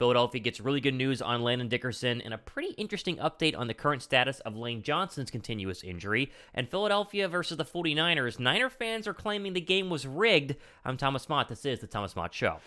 Philadelphia gets really good news on Landon Dickerson and a pretty interesting update on the current status of Lane Johnson's continuous injury. And Philadelphia versus the 49ers. Niner fans are claiming the game was rigged. I'm Thomas Mott. This is the Thomas Mott Show.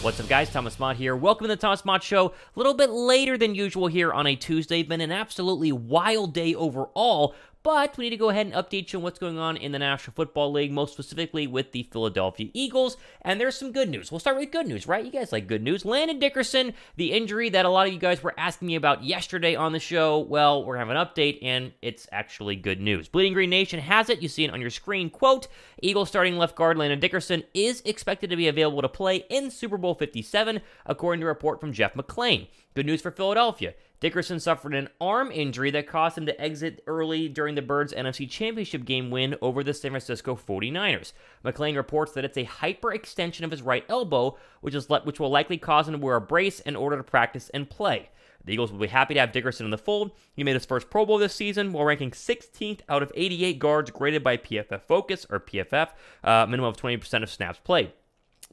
What's up, guys? Thomas Mott here. Welcome to the Thomas Mott Show. A little bit later than usual here on a Tuesday. Been an absolutely wild day overall, but we need to go ahead and update you on what's going on in the National Football League, most specifically with the Philadelphia Eagles. And there's some good news. We'll start with good news, right? You guys like good news. Landon Dickerson, the injury that a lot of you guys were asking me about yesterday on the show. Well, we're going to have an update, and it's actually good news. Bleeding Green Nation has it. You see it on your screen. Quote Eagles starting left guard Landon Dickerson is expected to be available to play in Super Bowl 57, according to a report from Jeff McLane. Good news for Philadelphia. Dickerson suffered an arm injury that caused him to exit early during the Birds' NFC Championship game win over the San Francisco 49ers. McLane reports that it's a hyperextension of his right elbow, which, is le- which will likely cause him to wear a brace in order to practice and play. The Eagles will be happy to have Dickerson in the fold. He made his first Pro Bowl this season while ranking 16th out of 88 guards graded by PFF Focus, or PFF, uh, minimum of 20% of snaps played.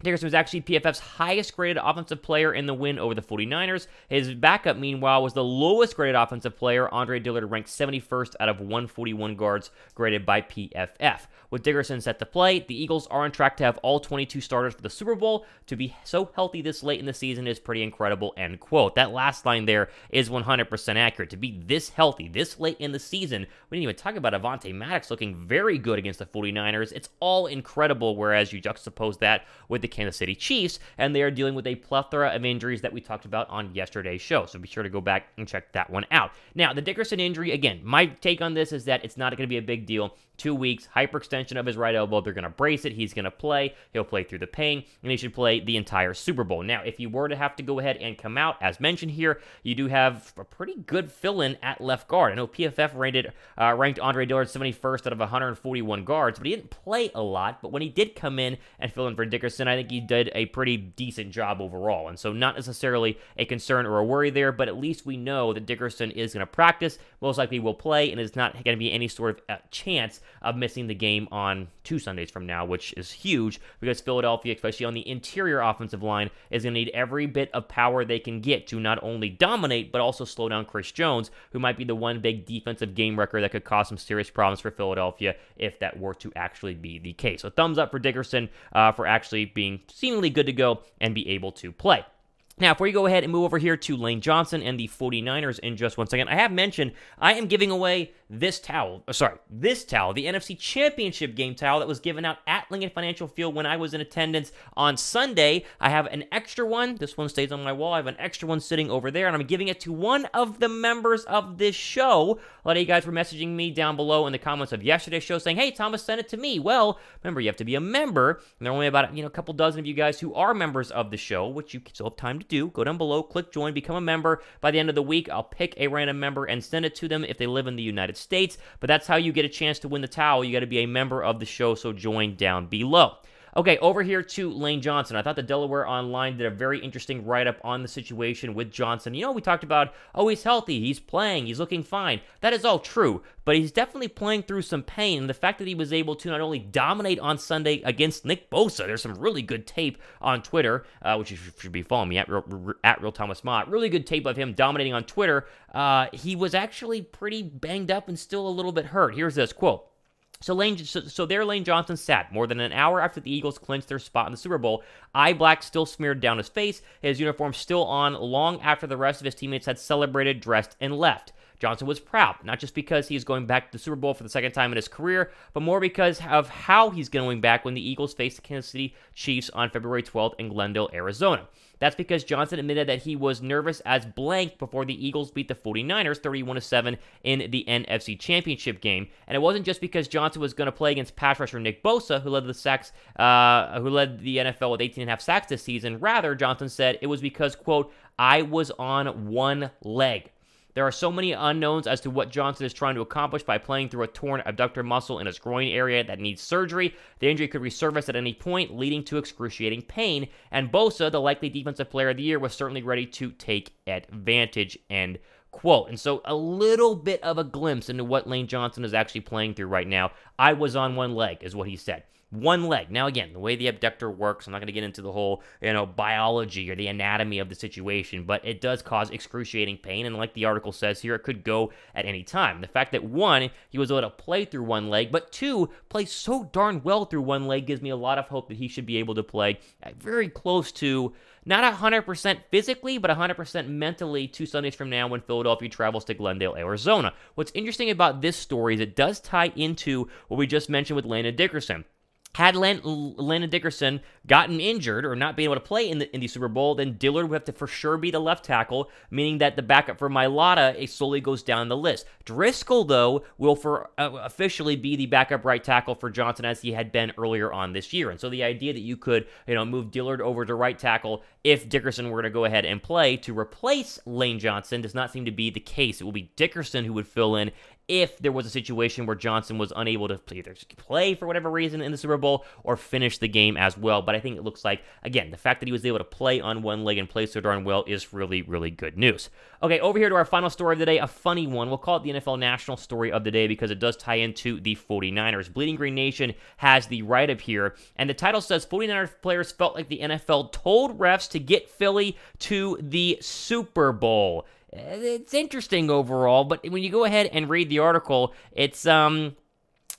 Dickerson was actually PFF's highest graded offensive player in the win over the 49ers. His backup, meanwhile, was the lowest graded offensive player. Andre Dillard ranked 71st out of 141 guards graded by PFF. With Dickerson set to play, the Eagles are on track to have all 22 starters for the Super Bowl. To be so healthy this late in the season is pretty incredible, end quote. That last line there is 100% accurate. To be this healthy this late in the season, we didn't even talk about Avonte Maddox looking very good against the 49ers. It's all incredible, whereas you juxtapose that with the Kansas City Chiefs, and they are dealing with a plethora of injuries that we talked about on yesterday's show. So be sure to go back and check that one out. Now, the Dickerson injury, again, my take on this is that it's not going to be a big deal. Two weeks, hyperextension of his right elbow. They're going to brace it. He's going to play. He'll play through the pain, and he should play the entire Super Bowl. Now, if you were to have to go ahead and come out, as mentioned here, you do have a pretty good fill in at left guard. I know PFF rated, uh, ranked Andre Dillard 71st out of 141 guards, but he didn't play a lot. But when he did come in and fill in for Dickerson, I think he did a pretty decent job overall. And so, not necessarily a concern or a worry there, but at least we know that Dickerson is going to practice, most likely will play, and is not going to be any sort of uh, chance of missing the game on two Sundays from now, which is huge because Philadelphia, especially on the interior offensive line, is going to need every bit of power they can get to not only dominate, but also slow down Chris Jones, who might be the one big defensive game wrecker that could cause some serious problems for Philadelphia if that were to actually be the case. So, thumbs up for Dickerson uh, for actually being seemingly good to go and be able to play. Now, before you go ahead and move over here to Lane Johnson and the 49ers in just one second, I have mentioned I am giving away this towel. Uh, sorry, this towel, the NFC Championship game towel that was given out at Lincoln Financial Field when I was in attendance on Sunday. I have an extra one. This one stays on my wall. I have an extra one sitting over there, and I'm giving it to one of the members of this show. A lot of you guys were messaging me down below in the comments of yesterday's show saying, hey, Thomas, send it to me. Well, remember, you have to be a member, and there are only about you know a couple dozen of you guys who are members of the show, which you still have time to do. Go down below, click join, become a member. By the end of the week, I'll pick a random member and send it to them if they live in the United States. But that's how you get a chance to win the towel. You got to be a member of the show, so join down below. Okay, over here to Lane Johnson. I thought the Delaware Online did a very interesting write up on the situation with Johnson. You know, we talked about, oh, he's healthy, he's playing, he's looking fine. That is all true, but he's definitely playing through some pain. And the fact that he was able to not only dominate on Sunday against Nick Bosa, there's some really good tape on Twitter, uh, which you should be following me at Real, at Real Thomas Mott. Really good tape of him dominating on Twitter. Uh, he was actually pretty banged up and still a little bit hurt. Here's this quote. So Lane, so, so there Lane Johnson sat more than an hour after the Eagles clinched their spot in the Super Bowl. Eye black still smeared down his face, his uniform still on, long after the rest of his teammates had celebrated, dressed, and left. Johnson was proud, not just because he's going back to the Super Bowl for the second time in his career, but more because of how he's going back when the Eagles face the Kansas City Chiefs on February 12th in Glendale, Arizona. That's because Johnson admitted that he was nervous as blank before the Eagles beat the 49ers 31 7 in the NFC Championship game. And it wasn't just because Johnson was going to play against pass rusher Nick Bosa, who led the sacks, uh, who led the NFL with 18 and a half sacks this season. Rather, Johnson said it was because, quote, I was on one leg. There are so many unknowns as to what Johnson is trying to accomplish by playing through a torn adductor muscle in his groin area that needs surgery. The injury could resurface at any point, leading to excruciating pain. And Bosa, the likely defensive player of the year, was certainly ready to take advantage. End quote. And so, a little bit of a glimpse into what Lane Johnson is actually playing through right now. I was on one leg, is what he said one leg. Now, again, the way the abductor works, I'm not going to get into the whole, you know, biology or the anatomy of the situation, but it does cause excruciating pain. And like the article says here, it could go at any time. The fact that one, he was able to play through one leg, but two, play so darn well through one leg gives me a lot of hope that he should be able to play very close to not 100% physically, but 100% mentally two Sundays from now when Philadelphia travels to Glendale, Arizona. What's interesting about this story is it does tie into what we just mentioned with Landon Dickerson. Had Landon Dickerson gotten injured or not being able to play in the, in the Super Bowl, then Dillard would have to for sure be the left tackle, meaning that the backup for Mailata slowly goes down the list. Driscoll, though, will for uh, officially be the backup right tackle for Johnson as he had been earlier on this year. And so the idea that you could, you know, move Dillard over to right tackle if Dickerson were going to go ahead and play to replace Lane Johnson does not seem to be the case. It will be Dickerson who would fill in if there was a situation where Johnson was unable to either play for whatever reason in the Super Bowl or finish the game as well. But I think it looks like, again, the fact that he was able to play on one leg and play so darn well is really, really good news. Okay, over here to our final story of the day, a funny one. We'll call it the NFL national story of the day because it does tie into the 49ers. Bleeding Green Nation has the write up here, and the title says 49ers players felt like the NFL told refs to get Philly to the Super Bowl it's interesting overall, but when you go ahead and read the article, it's um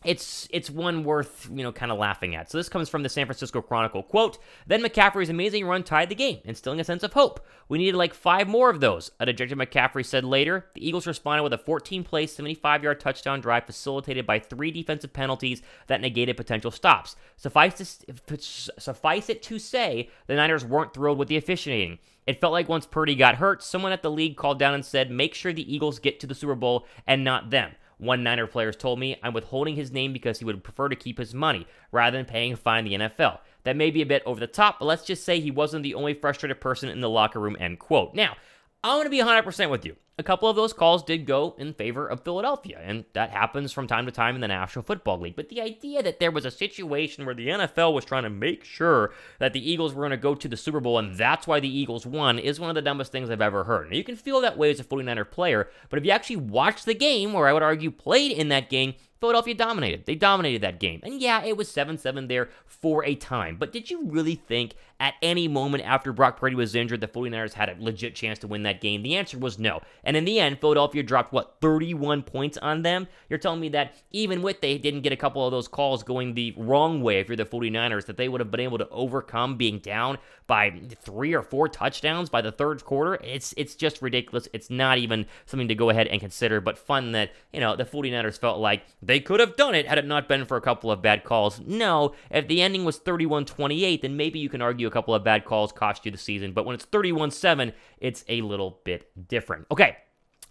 it's it's one worth you know kind of laughing at. So this comes from the San Francisco Chronicle. Quote: Then McCaffrey's amazing run tied the game, instilling a sense of hope. We needed like five more of those. A dejected McCaffrey said later. The Eagles responded with a 14-play, 75-yard touchdown drive facilitated by three defensive penalties that negated potential stops. Suffice to, suffice it to say, the Niners weren't thrilled with the officiating. It felt like once Purdy got hurt, someone at the league called down and said, "Make sure the Eagles get to the Super Bowl and not them." One Niner player told me I'm withholding his name because he would prefer to keep his money rather than paying a fine in the NFL. That may be a bit over the top, but let's just say he wasn't the only frustrated person in the locker room, end quote. Now, I'm going to be 100% with you a couple of those calls did go in favor of Philadelphia, and that happens from time to time in the National Football League. But the idea that there was a situation where the NFL was trying to make sure that the Eagles were going to go to the Super Bowl and that's why the Eagles won is one of the dumbest things I've ever heard. Now, you can feel that way as a 49er player, but if you actually watch the game, or I would argue played in that game, Philadelphia dominated. They dominated that game. And yeah, it was 7 7 there for a time. But did you really think at any moment after Brock Purdy was injured, the 49ers had a legit chance to win that game? The answer was no. And in the end, Philadelphia dropped, what, 31 points on them? You're telling me that even with they didn't get a couple of those calls going the wrong way if you're the 49ers, that they would have been able to overcome being down by three or four touchdowns by the third quarter? It's, it's just ridiculous. It's not even something to go ahead and consider, but fun that, you know, the 49ers felt like they could have done it had it not been for a couple of bad calls. No, if the ending was 31 28, then maybe you can argue a couple of bad calls cost you the season. But when it's 31 7, it's a little bit different. Okay.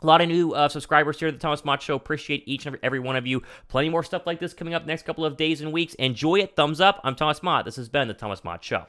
A lot of new uh, subscribers here at the Thomas Mott Show. Appreciate each and every one of you. Plenty more stuff like this coming up next couple of days and weeks. Enjoy it. Thumbs up. I'm Thomas Mott. This has been the Thomas Mott Show.